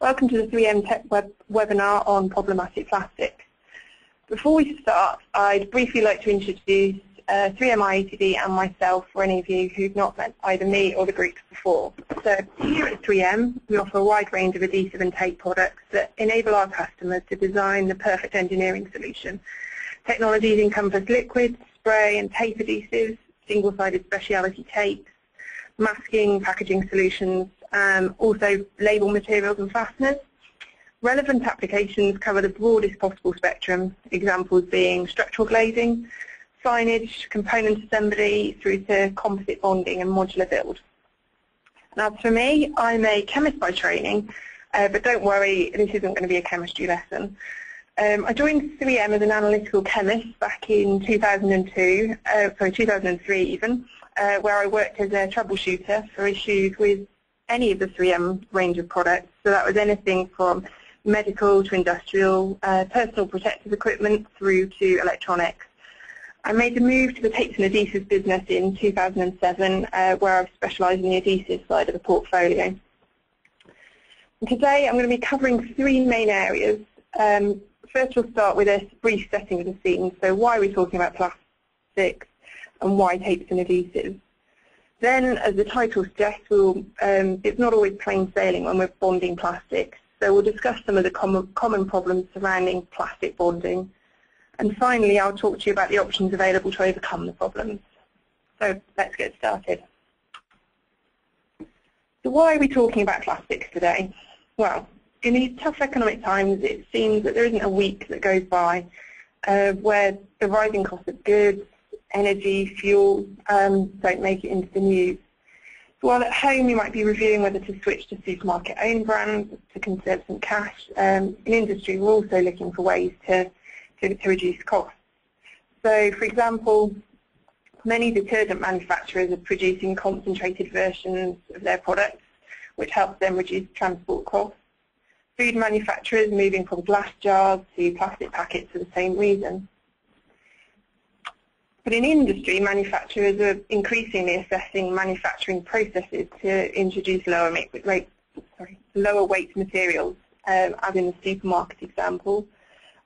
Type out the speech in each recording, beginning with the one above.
Welcome to the 3M TechWeb webinar on problematic plastic. Before we start, I'd briefly like to introduce uh, 3M IATD and myself for any of you who've not met either me or the group before. So here at 3M, we offer a wide range of adhesive and tape products that enable our customers to design the perfect engineering solution. Technologies encompass liquids, spray and tape adhesives, single-sided speciality tapes, masking, packaging solutions, um, also label materials and fasteners. Relevant applications cover the broadest possible spectrum, examples being structural glazing, signage, component assembly, through to composite bonding and modular build. Now for me, I'm a chemist by training, uh, but don't worry, this isn't going to be a chemistry lesson. Um, I joined 3M as an analytical chemist back in 2002, uh, sorry, 2003 even, uh, where I worked as a troubleshooter for issues with any of the 3M range of products. So that was anything from medical to industrial, uh, personal protective equipment through to electronics. I made the move to the tapes and adhesives business in 2007 uh, where I've specialised in the adhesives side of the portfolio. And today I'm going to be covering three main areas. Um, first we'll start with a brief setting of the scene, so why are we talking about plastics and why tapes and adhesives. Then, as the title suggests, we'll, um, it's not always plain sailing when we're bonding plastics, so we'll discuss some of the common, common problems surrounding plastic bonding. And finally, I'll talk to you about the options available to overcome the problems. So let's get started. So why are we talking about plastics today? Well, in these tough economic times, it seems that there isn't a week that goes by uh, where the rising cost of goods, energy, fuel um, don't make it into the news. So while at home you might be reviewing whether to switch to supermarket own brands to conserve some cash, um, in industry we're also looking for ways to, to, to reduce costs. So for example, many detergent manufacturers are producing concentrated versions of their products which helps them reduce transport costs. Food manufacturers moving from glass jars to plastic packets for the same reason. But in industry, manufacturers are increasingly assessing manufacturing processes to introduce lower, sorry, lower weight materials, um, as in the supermarket example,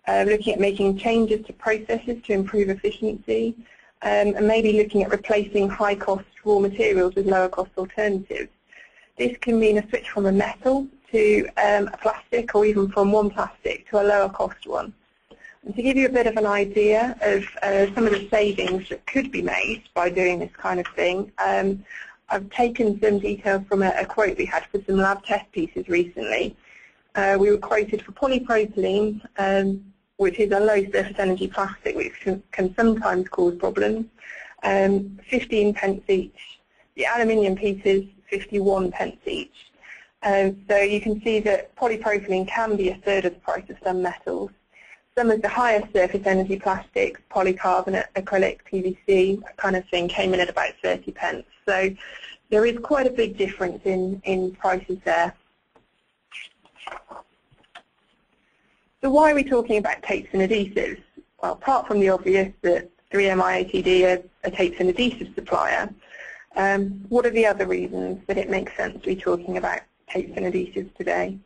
uh, looking at making changes to processes to improve efficiency, um, and maybe looking at replacing high-cost raw materials with lower-cost alternatives. This can mean a switch from a metal to um, a plastic or even from one plastic to a lower-cost one. And to give you a bit of an idea of uh, some of the savings that could be made by doing this kind of thing, um, I've taken some details from a, a, quote we had for some lab test pieces recently. Uh, we were quoted for polypropylene, um, which is a low surface energy plastic which can, can sometimes cause problems, um, 15 pence each. The aluminium pieces, 51 pence each. Um, so you can see that polypropylene can be a third of the price of some metals. Some of the higher surface energy plastics, polycarbonate, acrylic, PVC, kind of thing, came in at about 30 pence. So there is quite a big difference in, in prices there. So why are we talking about tapes and adhesives? Well, apart from the obvious that 3M IATD are a tapes and adhesive supplier, um, what are the other reasons that it makes sense to be talking about tapes and adhesives today?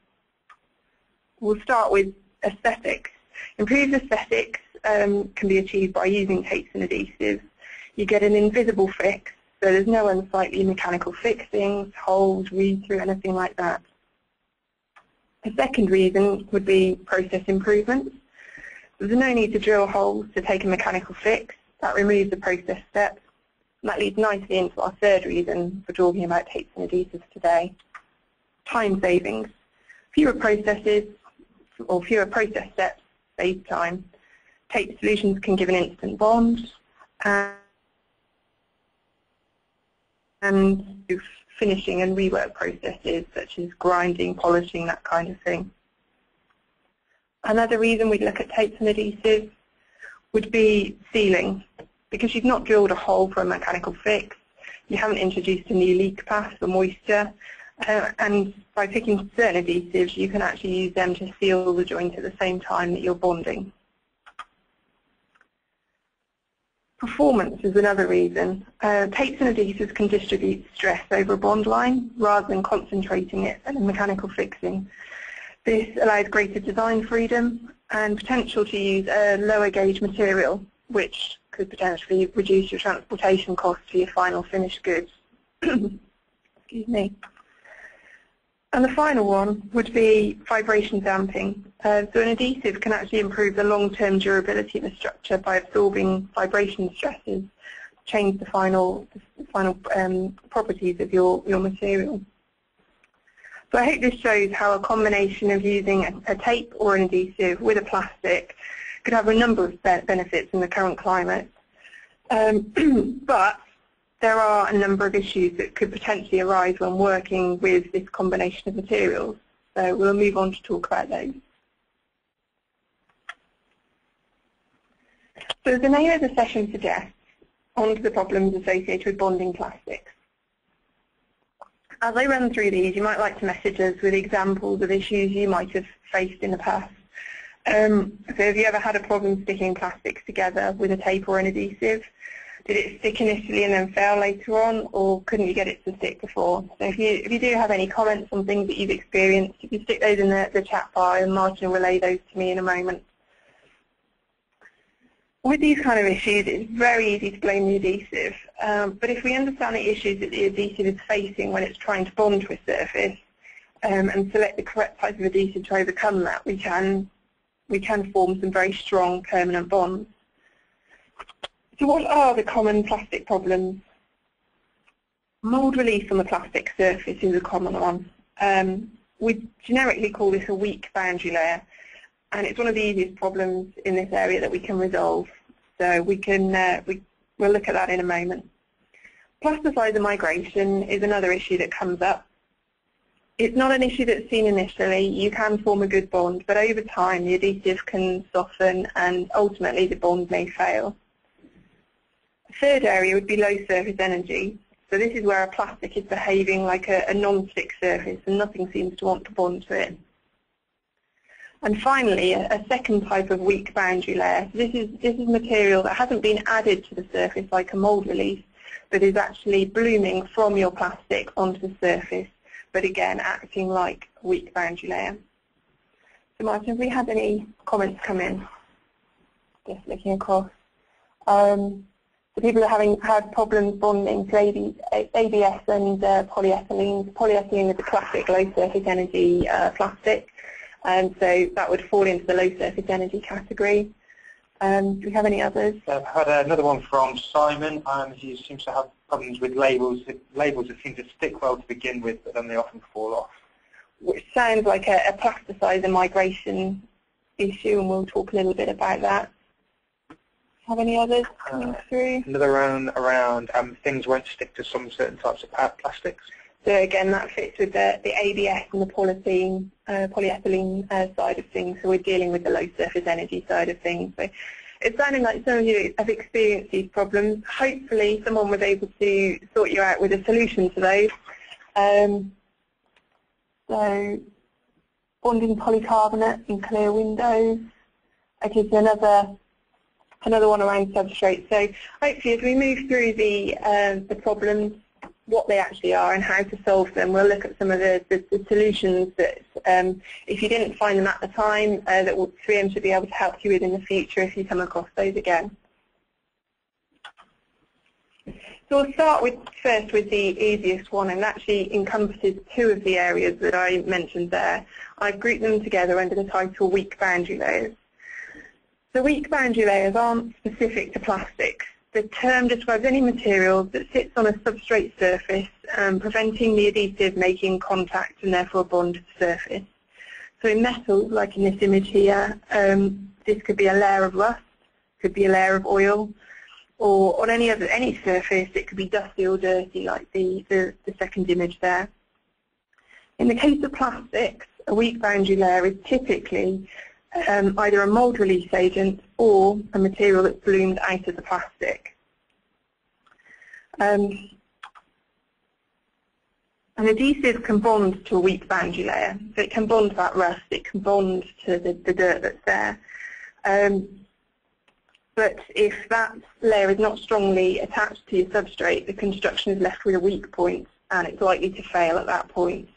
We'll start with aesthetics. Improved aesthetics um, can be achieved by using tapes and adhesives. You get an invisible fix, so there's no unsightly mechanical fixings, holes, read-through, anything like that. A second reason would be process improvements. There's no need to drill holes to take a mechanical fix. That removes the process steps. And that leads nicely into our third reason for talking about tapes and adhesives today. Time savings. Fewer processes or fewer process steps save time. Tape solutions can give an instant bond and, finishing and rework processes such as grinding, polishing, that kind of thing. Another reason we'd look at tapes and adhesives would be sealing. Because you've not drilled a hole for a mechanical fix, you haven't introduced a new leak path for moisture, uh, and by picking certain adhesives, you can actually use them to seal the joint at the same time that you're bonding. Performance is another reason. Uh, tapes and adhesives can distribute stress over a bond line rather than concentrating it in mechanical fixing. This allows greater design freedom and potential to use a lower gauge material, which could potentially reduce your transportation costs for your final finished goods. Excuse me. And the final one would be vibration damping. Uh, so an adhesive can actually improve the long-term durability of a structure by absorbing vibration stresses, change the final, the final um, properties of your, your material. So I hope this shows how a combination of using a, a tape or an adhesive with a plastic could have a number of benefits in the current climate. Um, but there are a number of issues that could potentially arise when working with this combination of materials. So we'll move on to talk about those. So as the name of the session suggests, on to the problems associated with bonding plastics. As I run through these, you might like to message us with examples of issues you might have faced in the past. Um, so have you ever had a problem sticking plastics together with a tape or an adhesive? Did it stick initially and then fail later on, or couldn't you get it to stick before? So if you, if you do have any comments on things that you've experienced, if you stick those in the, the chat bar and Martin will relay those to me in a moment with these kind of issues, it's very easy to blame the adhesive. Um, but if we understand the issues that the adhesive is facing when it's trying to bond to a surface um, and select the correct type of adhesive to overcome that, we can, we can form some very strong permanent bonds. So what are the common plastic problems? Mold release on the plastic surface is a common one. Um, we generically call this a weak boundary layer and it's one of the easiest problems in this area that we can resolve. So we can uh, we, we'll look at that in a moment. Plasticizer migration is another issue that comes up. It's not an issue that's seen initially. You can form a good bond, but over time the adhesive can soften and ultimately the bond may fail. A third area would be low surface energy. So this is where a plastic is behaving like a, a non-stick surface and nothing seems to want to bond to it. And finally, a, a, second type of weak boundary layer. So this is, this is material that hasn't been added to the surface like a mold release, but is actually blooming from your plastic onto the surface, but again acting like a weak boundary layer. So Martin, have we had any comments come in? Just looking across. Um, so people are having had problems bonding to ABS and uh, polyethylene. Polyethylene is a classic low surface energy uh, plastic. Um, so that would fall into the low surface energy category. Um, do we have any others? I've had another one from Simon. and he seems to have problems with labels, labels that seem to stick well to begin with, but then they often fall off. Which sounds like a, a plasticizer migration issue, and we'll talk a little bit about that. Have any others coming uh, through? Another one around um, things won't stick to some certain types of plastics. So again, that fits with the, the ABS and the polyethylene, uh, polyethylene uh, side of things. So we're dealing with the low surface energy side of things. So it's sounding like some of you have experienced these problems. Hopefully someone was able to sort you out with a solution to those. Um, so bonding polycarbonate in clear windows. Okay, so another another one around substrate. So hopefully as we move through the, uh, the problems, what they actually are and how to solve them. We'll look at some of the, the, the solutions that, um, if you didn't find them at the time, uh, that 3M should be able to help you with in the future if you come across those again. So we'll start with first with the easiest one, and actually encompasses two of the areas that I mentioned there. I've grouped them together under the title weak boundary layers. The weak boundary layers aren't specific to plastics. The term describes any material that sits on a substrate surface, um, preventing the adhesive making contact and therefore bond to the surface. So in metal, like in this image here, um, this could be a layer of rust, could be a layer of oil, or on any other any surface, it could be dusty or dirty, like the, the, the second image there. In the case of plastics, a weak boundary layer is typically um, either a mold release agent or a material that's bloomed out of the plastic. Um, an adhesive can bond to a weak boundary layer. So it can bond to that rust, it can bond to the, the dirt that's there. Um, but if that layer is not strongly attached to your substrate, the construction is left with a weak point and it's likely to fail at that point.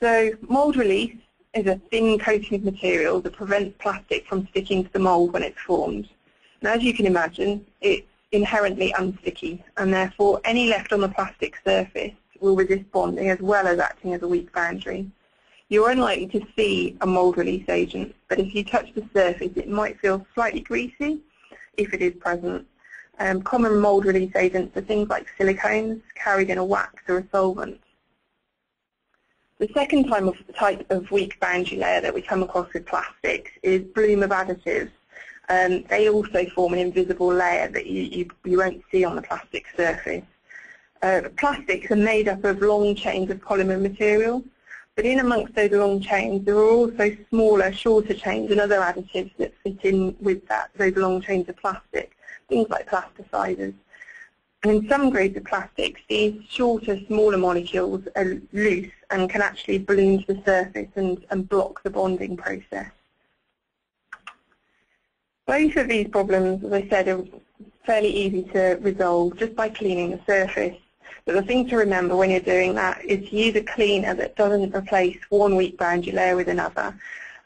So mold release is a thin coating of material that prevents plastic from sticking to the mould when it's formed. Now, as you can imagine, it's inherently unsticky, and therefore any left on the plastic surface will resist bonding as well as acting as a weak boundary. You're unlikely to see a mould release agent, but if you touch the surface, it might feel slightly greasy if it is present. Um, common mould release agents are things like silicones carried in a wax or a solvent. The second of, type of weak boundary layer that we come across with plastics is bloom of additives. Um, they also form an invisible layer that you, you, you won't see on the plastic surface. Uh, plastics are made up of long chains of polymer material, but in amongst those long chains there are also smaller, shorter chains and other additives that fit in with that, those long chains of plastic, things like plasticizers. And in some grades of plastics, these shorter, smaller molecules are loose and can actually bloom to the surface and, and block the bonding process. Both of these problems, as I said, are fairly easy to resolve just by cleaning the surface. But the thing to remember when you're doing that is to use a cleaner that doesn't replace one weak boundary layer with another.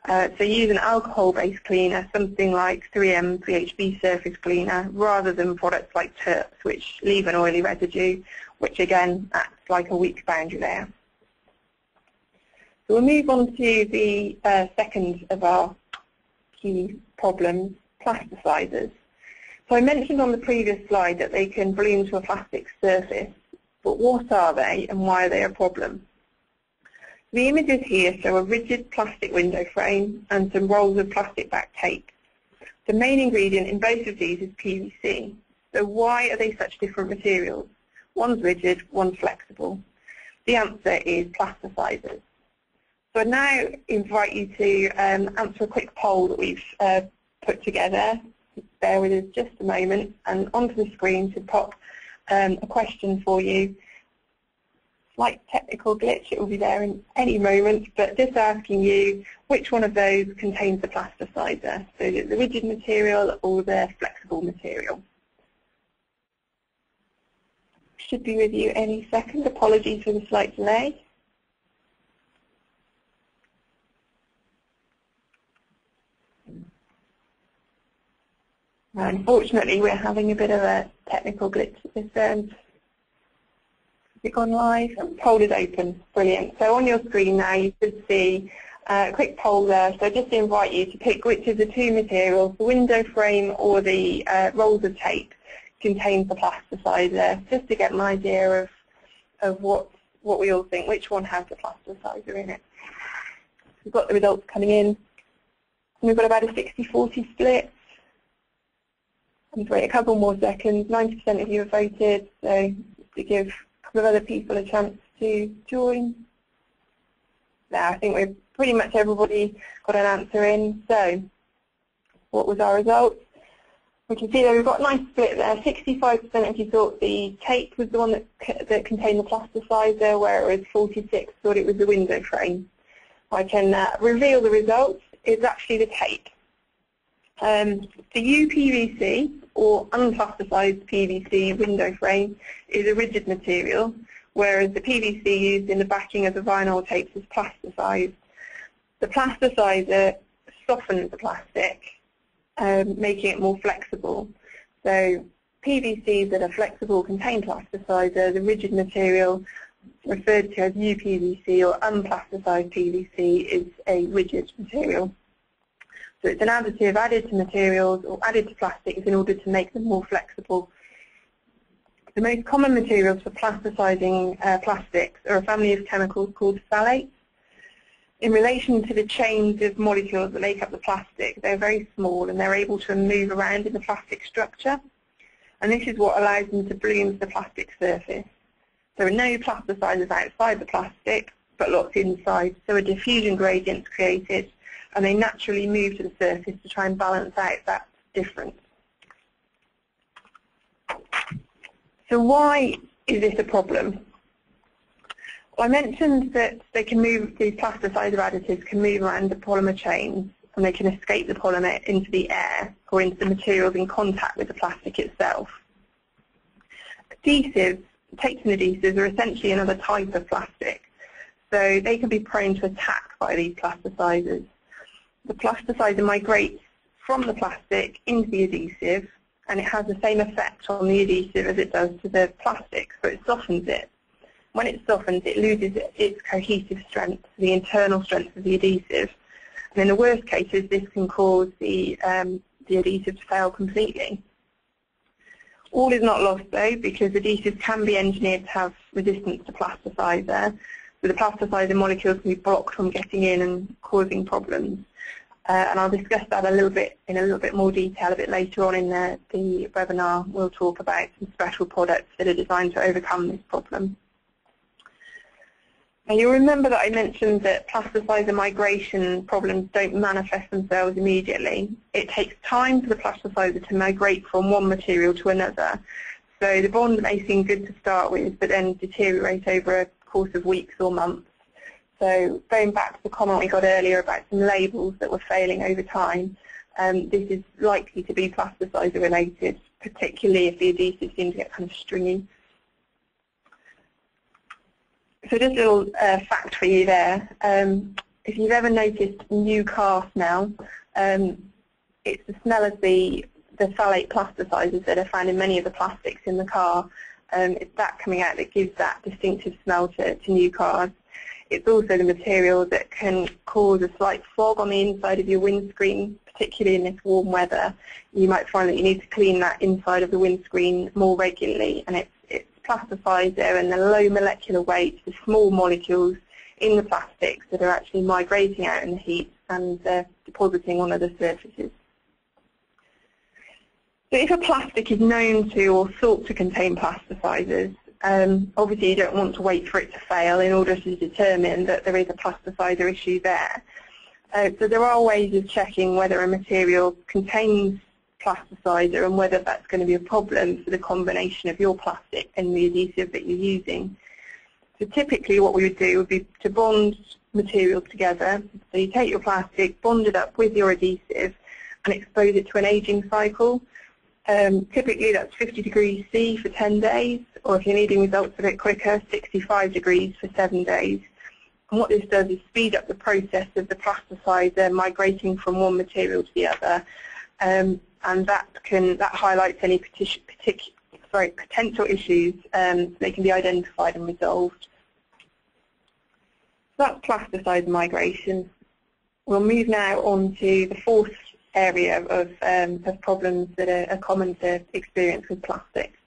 Uh, so use an alcohol-based cleaner, something like 3M VHB surface cleaner, rather than products like TERPs, which leave an oily residue, which again acts like a weak boundary layer. So we'll move on to the uh, second of our key problems, plasticizers. So I mentioned on the previous slide that they can bloom to a plastic surface, but what are they and why are they a problem? The images here show a rigid plastic window frame and some rolls of plastic back tape. The main ingredient in both of these is PVC. So why are they such different materials? One's rigid, one's flexible. The answer is plasticizers. So I now invite you to um, answer a quick poll that we've uh, put together. Bear with us just a moment and onto the screen to pop um, a question for you. Slight technical glitch, it will be there in any moment, but just asking you which one of those contains the plasticizer, so the rigid material or the flexible material. Should be with you any second. Apologies for the slight delay. Unfortunately, we're having a bit of a technical glitch at this end. It gone live? Poll is open. Brilliant. So on your screen now, you should see uh, a quick poll there. So just invite you to pick which of the two materials, the window frame or the uh, rolls of tape, contains the plasticizer, just to get an idea of, of what, what we all think, which one has the plasticizer in it. We've got the results coming in. We've got about a 60-40 split. I'm wait a couple more seconds. 90% of you have voted, so to give of other people a chance to join. Now, I think we've pretty much everybody got an answer in. So, what was our result? We can see that we've got a nice split there. 65% of you thought the tape was the one that, that contained the plasticizer, whereas 46 thought it was the window frame. I can uh, reveal the results. It's actually the tape. Um, the UPVC, or unplasticized PVC window frame, is a rigid material, whereas the PVC used in the backing of the vinyl tapes is plasticized. The plasticizer softens the plastic, um, making it more flexible. So PVCs that are flexible contain plasticizer. The rigid material referred to as UPVC or unplasticized PVC is a rigid material. So it's an additive added to materials or added to plastics in order to make them more flexible. The most common materials for plasticizing uh, plastics are a family of chemicals called phthalates. In relation to the chains of molecules that make up the plastic, they're very small and they're able to move around in the plastic structure. And this is what allows them to bloom to the plastic surface. There are no plasticizers outside the plastic, but lots inside, so a diffusion gradient is created and they naturally move to the surface to try and balance out that difference. So why is this a problem? Well, I mentioned that they can move, these plasticizer additives can move around the polymer chains and they can escape the polymer into the air or into the materials in contact with the plastic itself. Adhesives, tapes and adhesives are essentially another type of plastic. so they can be prone to attack by these plasticizers. The plasticizer migrates from the plastic into the adhesive and it has the same effect on the adhesive as it does to the plastic, so it softens it. When it softens, it loses its cohesive strength, the internal strength of the adhesive. And in the worst cases, this can cause the, um, the adhesive to fail completely. All is not lost though, because adhesives can be engineered to have resistance to plasticizer. So the plasticizer molecules can be blocked from getting in and causing problems. Uh, and I'll discuss that a little bit in a little bit more detail a bit later on in the, the webinar. We'll talk about some special products that are designed to overcome this problem. Now you'll remember that I mentioned that plasticizer migration problems don't manifest themselves immediately. It takes time for the plasticizer to migrate from one material to another. So the bond may seem good to start with, but then deteriorate over a course of weeks or months. So going back to the comment we got earlier about some labels that were failing over time, um, this is likely to be plasticizer related, particularly if the adhesive seems to get kind of stringy. So just a little uh, fact for you there. Um, if you've ever noticed new car smell, um, it's the smell of the, the phthalate plasticizers that are found in many of the plastics in the car. Um, it's that coming out that gives that distinctive smell to, to new cars. It's also the material that can cause a slight fog on the inside of your windscreen, particularly in this warm weather. You might find that you need to clean that inside of the windscreen more regularly, and it's it's plasticizer and the low molecular weight, the small molecules in the plastics that are actually migrating out in the heat and uh, depositing on other surfaces. So if a plastic is known to or thought to contain plasticizers, um, obviously you don't want to wait for it to fail in order to determine that there is a plasticizer issue there. Uh, so there are ways of checking whether a material contains plasticizer and whether that's going to be a problem for the combination of your plastic and the adhesive that you're using. So typically what we would do would be to bond materials together. So you take your plastic, bond it up with your adhesive and expose it to an aging cycle. Um, typically that's 50 degrees C for 10 days or if you're needing results a bit quicker, 65 degrees for 7 days. And what this does is speed up the process of the plasticizer migrating from one material to the other um, and that can that highlights any partic sorry, potential issues um, they can be identified and resolved. So that's plasticizer migration. We'll move now on to the fourth area of, um, of problems that are, are, common to experience with plastics.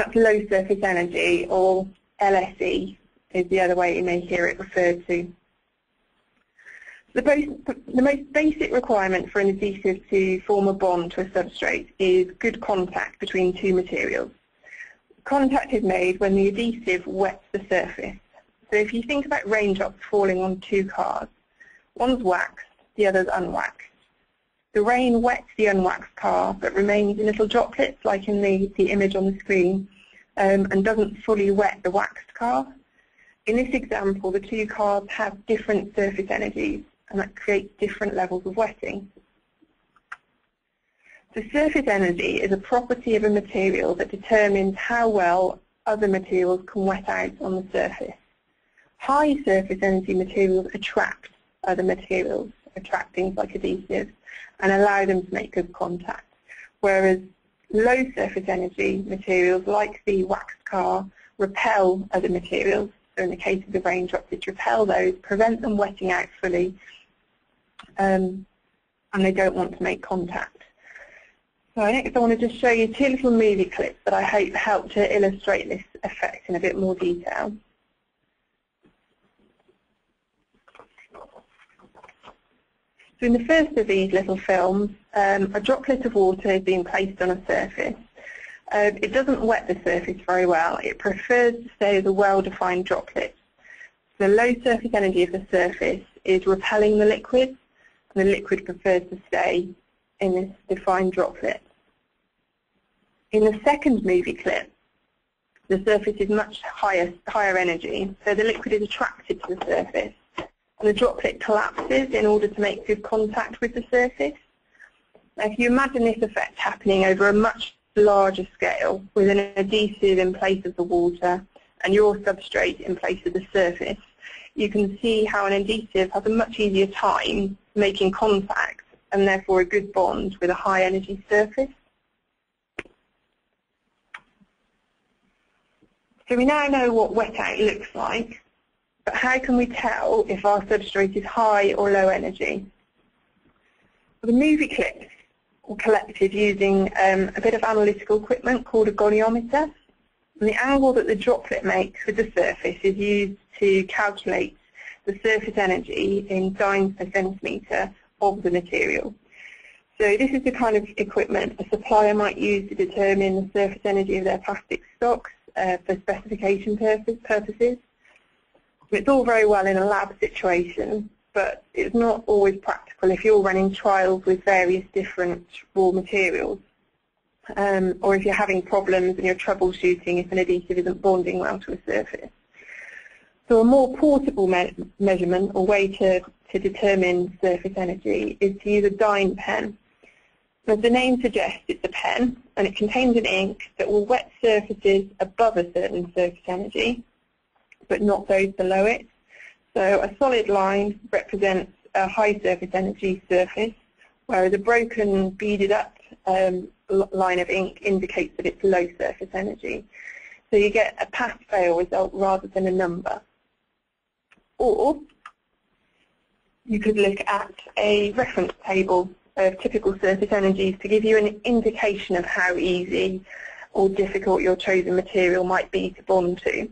That's low surface energy, or LSE is the other way you may hear it referred to. The, the, most basic requirement for an adhesive to form a bond to a substrate is good contact between two materials. Contact is made when the adhesive wets the surface. So if you think about raindrops falling on two cars, one's waxed, the other's unwaxed. The rain wets the unwaxed car but remains in little droplets like in the, the image on the screen um, and doesn't fully wet the waxed car. In this example, the two cars have different surface energies and that creates different levels of wetting. The surface energy is a property of a material that determines how well other materials can wet out on the surface. High surface energy materials attract other materials, attract things like adhesives, and allow them to make good contact. Whereas low surface energy materials like the wax car repel other materials. So in the case of the raindrops, it repel those, prevent them wetting out fully, um, and they don't want to make contact. So next I want to just show you two little movie clips that I hope help to illustrate this effect in a bit more detail. So in the first of these little films, um, a droplet of water is being placed on a surface. Uh, it doesn't wet the surface very well. It prefers to stay as a well-defined droplet. The low surface energy of the surface is repelling the liquid and the liquid prefers to stay in this defined droplet. In the second movie clip, the surface is much higher, higher energy, so the liquid is attracted to the surface, the droplet collapses in order to make good contact with the surface. Now, if you imagine this effect happening over a much larger scale, with an adhesive in place of the water, and your substrate in place of the surface, you can see how an adhesive has a much easier time making contact and therefore a good bond with a high energy surface. So we now know what wet out looks like, but how can we tell if our substrate is high or low energy? The movie clips were collected using um, a bit of analytical equipment called a goniometer. And the angle that the droplet makes with the surface is used to calculate the surface energy in dynes per centimetre of the material. So this is the kind of equipment a supplier might use to determine the surface energy of their plastic stocks uh, for specification purpose, purposes. It's all very well in a lab situation, but it's not always practical if you're running trials with various different raw materials. Um, or if you're having problems and you're troubleshooting if an adhesive isn't bonding well to a surface. So a more portable me measurement or way to, to determine surface energy is to use a dyne pen. As the name suggests, it's a pen and it contains an ink that will wet surfaces above a certain surface energy, but not those below it. So a solid line represents a high surface energy surface, whereas a broken, beaded up um, line of ink indicates that it's low surface energy. So you get a pass-fail result rather than a number. Or you could look at a reference table of typical surface energies to give you an indication of how easy or difficult your chosen material might be to bond to.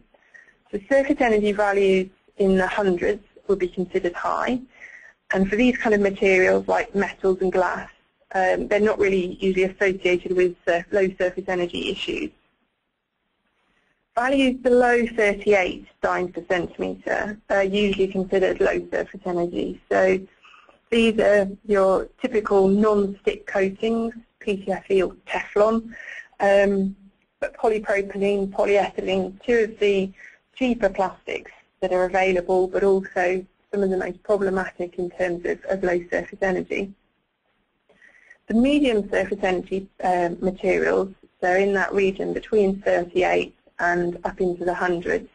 So surface energy values in the hundreds would be considered high. And for these kind of materials like metals and glass, um, they're not really usually associated with uh, low surface energy issues. Values below 38 dynes per centimetre are usually considered low surface energy. So these are your typical non-stick coatings, PTFE or Teflon, um, but polypropylene, polyethylene, two of the cheaper plastics that are available, but also some of the most problematic in terms of, of low surface energy. The medium surface energy uh, materials, so in that region between 38 and up into the hundreds.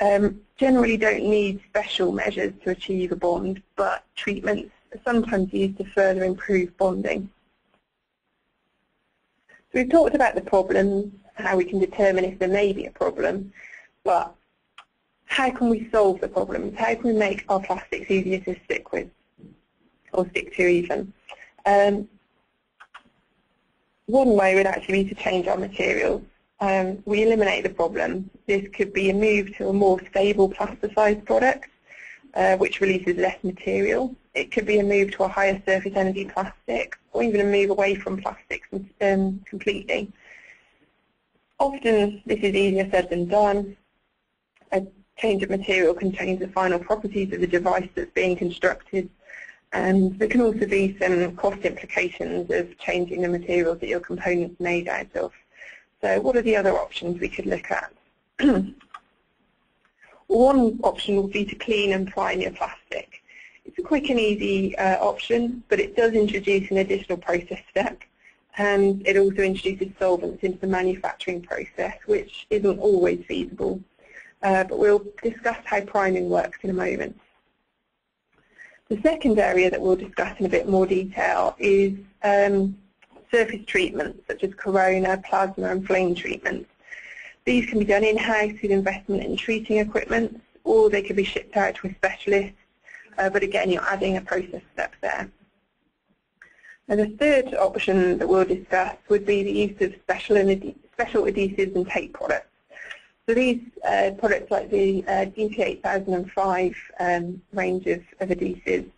Um, generally don't need special measures to achieve a bond, but treatments are sometimes used to further improve bonding. So we've talked about the problems, how we can determine if there may be a problem, but how can we solve the problems? How can we make our plastics easier to stick with, or stick to even? Um, one way would actually be to change our materials um, we eliminate the problem. This could be a move to a more stable plasticized product, uh, which releases less material. It could be a move to a higher surface energy plastic, or even a move away from plastics um, completely. Often this is easier said than done. A change of material can change the final properties of the device that's being constructed, and there can also be some cost implications of changing the materials that your components made out of. So what are the other options we could look at? One option would be to clean and prime your plastic. It's a quick and easy uh, option, but it does introduce an additional process step and it also introduces solvents into the manufacturing process, which isn't always feasible. Uh, but we'll discuss how priming works in a moment. The second area that we'll discuss in a bit more detail is um, surface treatments such as corona, plasma and flame treatments. These can be done in-house with investment in treating equipment or they could be shipped out to a specialist, uh, but again you're adding a process step there. And the third option that we'll discuss would be the use of special, special adhesives and tape products. So these uh, products like the uh, DP8005 um, range of, of adhesives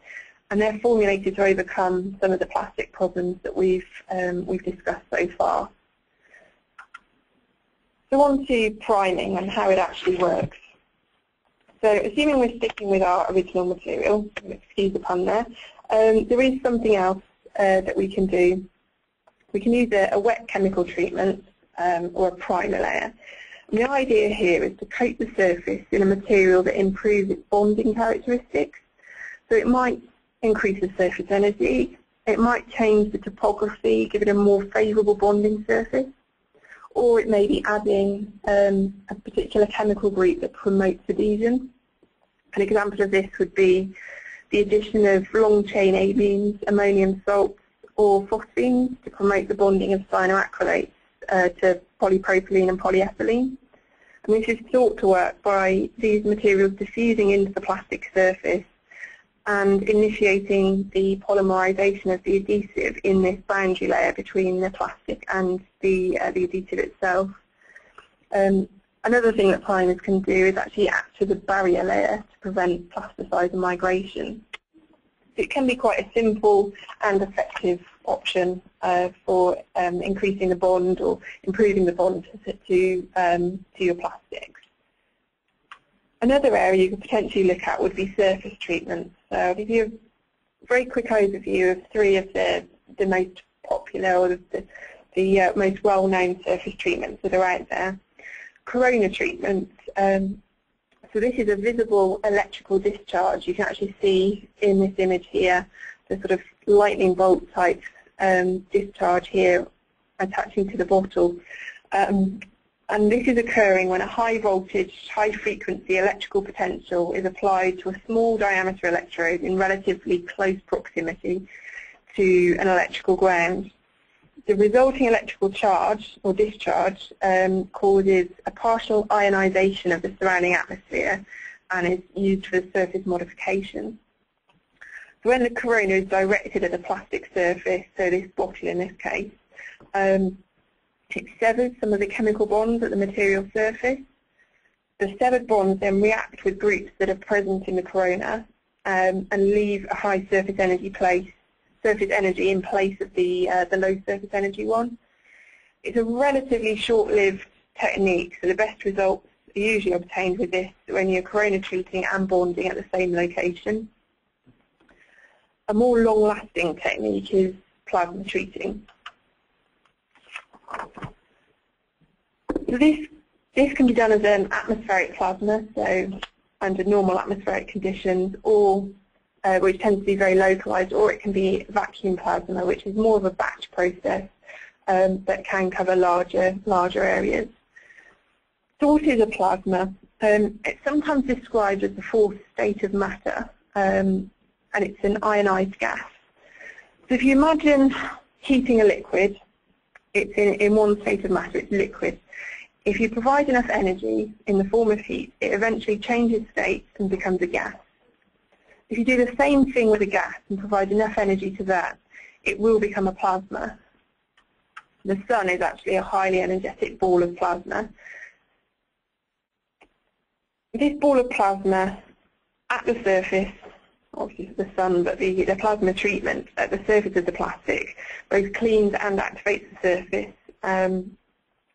and they're formulated to overcome some of the plastic problems that we've um, we've discussed so far. So on to priming and how it actually works. So assuming we're sticking with our original material, excuse the pun there, um, there is something else uh, that we can do. We can use a, a wet chemical treatment um, or a primer layer. The idea here is to coat the surface in a material that improves its bonding characteristics. So it might increase the surface energy. It might change the topography, give it a more favourable bonding surface. or it may be adding um, a particular chemical group that promotes adhesion. An example of this would be the addition of long-chain amines, ammonium salts, or phosphines to promote the bonding of cyanoacrylates uh, to polypropylene and polyethylene. And this is thought to work by these materials diffusing into the plastic surface and initiating the polymerization of the adhesive in this boundary layer between the plastic and the, uh, the adhesive itself. Um, another thing that primers can do is actually act as a barrier layer to prevent plasticizer migration. It can be quite a simple and effective option uh, for um, increasing the bond or improving the bond to, um, to your plastics. Another area you could potentially look at would be surface treatments. So I'll give you a very quick overview of three of the, the most popular or the, the uh, most well-known surface treatments that are out there. Corona treatment. Um, so this is a visible electrical discharge. You can actually see in this image here the sort of lightning bolt type um, discharge here attaching to the bottle. Um, and this is occurring when a high voltage, high frequency electrical potential is applied to a small diameter electrode in relatively close proximity to an electrical ground. The resulting electrical charge or discharge um, causes a partial ionization of the surrounding atmosphere and is used for surface modification. So when the corona is directed at a plastic surface, so this bottle in this case, um, it severs some of the chemical bonds at the material surface. The severed bonds then react with groups that are present in the corona um, and leave a high surface energy place, surface energy in place of the, uh, the low surface energy one. It's a relatively short-lived technique, so the best results are usually obtained with this when you're corona treating and bonding at the same location. A more long-lasting technique is plasma treating. So this, this can be done as an atmospheric plasma, so under normal atmospheric conditions, or uh, which tends to be very localized, or it can be vacuum plasma, which is more of a batch process um, that can cover larger, larger areas. What is a plasma? Um, it's sometimes described as the fourth state of matter, um, and it's an ionized gas. So if you imagine heating a liquid, it's in, in one state of matter, it's liquid. If you provide enough energy in the form of heat, it eventually changes state and becomes a gas. If you do the same thing with a gas and provide enough energy to that, it will become a plasma. The sun is actually a highly energetic ball of plasma. This ball of plasma at the surface obviously the sun, but the, the plasma treatment at the surface of the plastic both cleans and activates the surface. Um,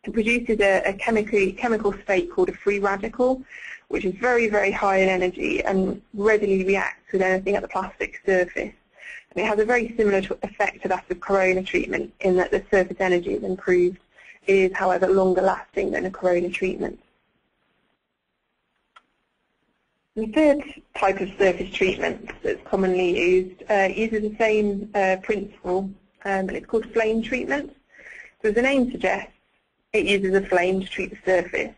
it produces a, a chemical, state called a free radical, which is very, very high in energy and readily reacts with anything at the plastic surface. And it has a very similar effect to that of corona treatment in that the surface energy is improved. It is, however, longer lasting than a corona treatment. The third type of surface treatment that's commonly used uh, uses the same uh, principle, um, and it's called flame treatment. So as the name suggests, it uses a flame to treat the surface.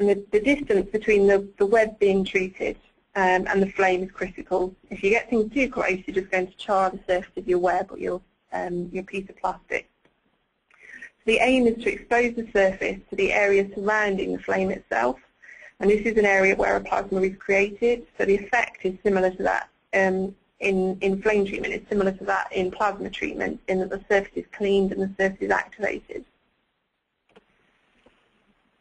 And the, the distance between the, the web being treated um, and the flame is critical. If you get things too close, you're just going to char the surface of your web or your, um, your piece of plastic. So the aim is to expose the surface to the area surrounding the flame itself and this is an area where a plasma is created, so the effect is similar to that um, in, in flame treatment. It's similar to that in plasma treatment in that the surface is cleaned and the surface is activated.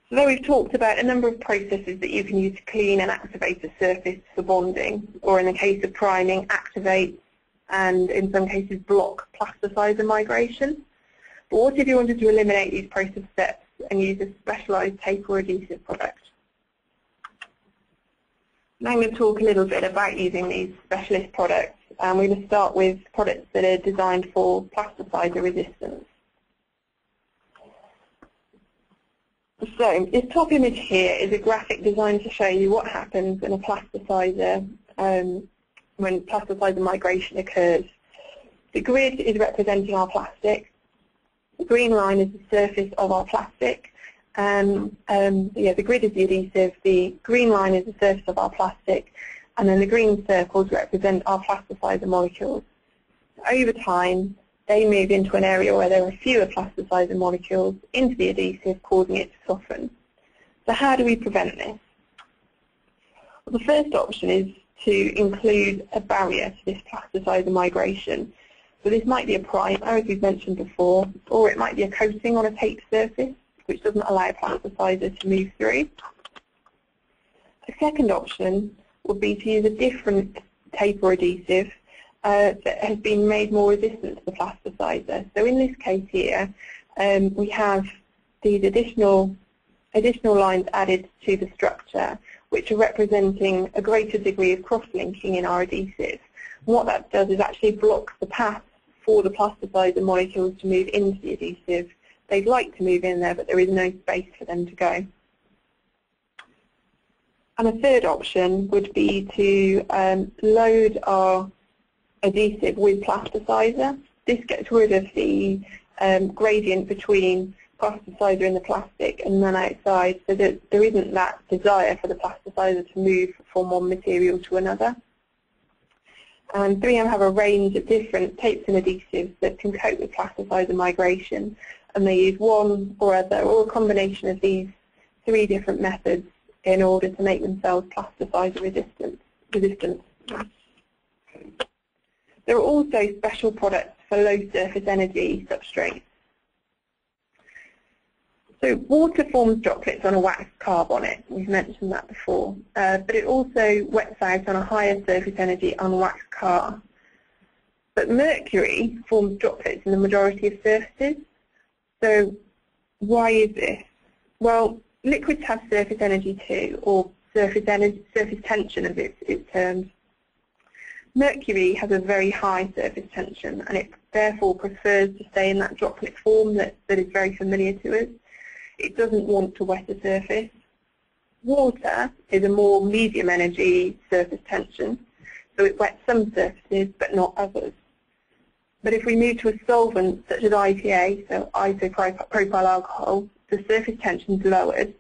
So there we've talked about a number of processes that you can use to clean and activate a surface for bonding, or in the case of priming, activate, and in some cases block plasticizer migration. But what if you wanted to eliminate these process steps and use a specialized tape or adhesive product? Now I'm going to talk a little bit about using these specialist products. Um, we're going to start with products that are designed for plasticizer resistance. So this top image here is a graphic designed to show you what happens when a plasticizer, um, when plasticizer migration occurs. The grid is representing our plastic, The green line is the surface of our plastic. And um, yeah, the grid is the adhesive, the green line is the surface of our plastic, and then the green circles represent our plasticizer molecules. Over time, they move into an area where there are fewer plasticizer molecules into the adhesive, causing it to soften. So how do we prevent this? Well, the first option is to include a barrier to this plasticizer migration. So this might be a primer, as we've mentioned before, or it might be a coating on a tape surface, which doesn't allow plasticizer to move through. A second option would be to use a different tape or adhesive uh, that has been made more resistant to the plasticizer. So in this case here, um, we have these additional additional lines added to the structure, which are representing a greater degree of cross-linking in our adhesive. what that does is actually block the path for the plasticizer molecules to move into the adhesive. They'd like to move in there, but there is no space for them to go. And a third option would be to um, load our adhesive with plasticizer. This gets rid of the um, gradient between plasticizer in the plastic and then outside so that there isn't that desire for the plasticizer to move from one material to another. And 3M have a range of different tapes and adhesives that can cope with plasticizer migration and they use one or other or a combination of these three different methods in order to make themselves plasticizer resistant. resistant. There are also special products for low surface energy substrates. So water forms droplets on a waxed car bonnet. We've mentioned that before. Uh, but it also wets out on a higher surface energy unwaxed car. But mercury forms droplets in the majority of surfaces. So why is this? Well, liquids have surface energy too, or surface, energy, surface tension as it's, it's termed. Mercury has a very high surface tension and it therefore prefers to stay in that droplet form that, that is very familiar to us. It doesn't want to wet a surface. Water is a more medium energy surface tension, so it wets some surfaces but not others. But if we move to a solvent such as IPA, so isopropyl alcohol, the surface tension is lowered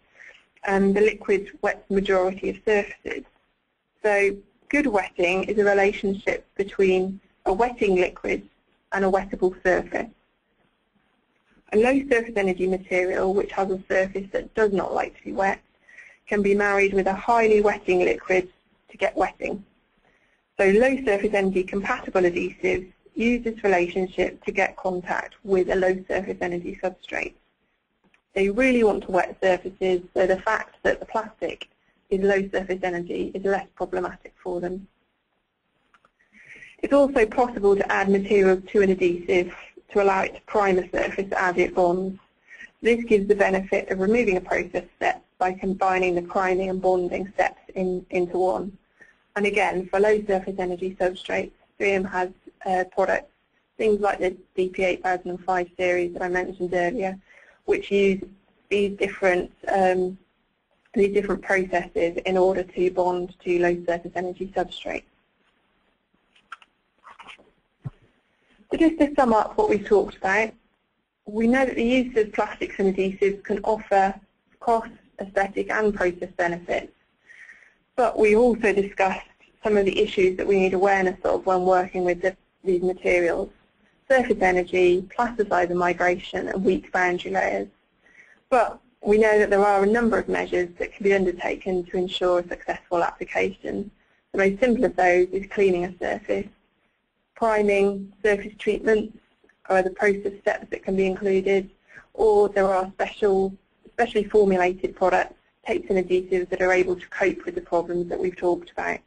and the liquid wets the majority of surfaces. So good wetting is a relationship between a wetting liquid and a wettable surface. A low surface energy material, which has a surface that does not like to be wet, can be married with a highly wetting liquid to get wetting. So low surface energy compatible adhesives use this relationship to get contact with a low surface energy substrate. They really want to wet surfaces, so the fact that the plastic is low surface energy is less problematic for them. It's also possible to add materials to an adhesive to allow it to prime a surface as it bonds. This gives the benefit of removing a process step by combining the priming and bonding steps in, into one. And again, for low surface energy substrates, 3M has uh, products, things like the DP8005 series that I mentioned earlier, which use these different um, these different processes in order to bond to low surface energy substrates. So just to sum up what we've talked about, we know that the use of plastics and adhesives can offer cost, aesthetic and process benefits. But we also discussed some of the issues that we need awareness of when working with the, these materials. Surface energy, plasticizer migration and weak boundary layers. But we know that there are a number of measures that can be undertaken to ensure a successful application. The most simple of those is cleaning a surface priming, surface treatments are the process steps that can be included, or there are special, specially formulated products, tapes and adhesives that are able to cope with the problems that we've talked about.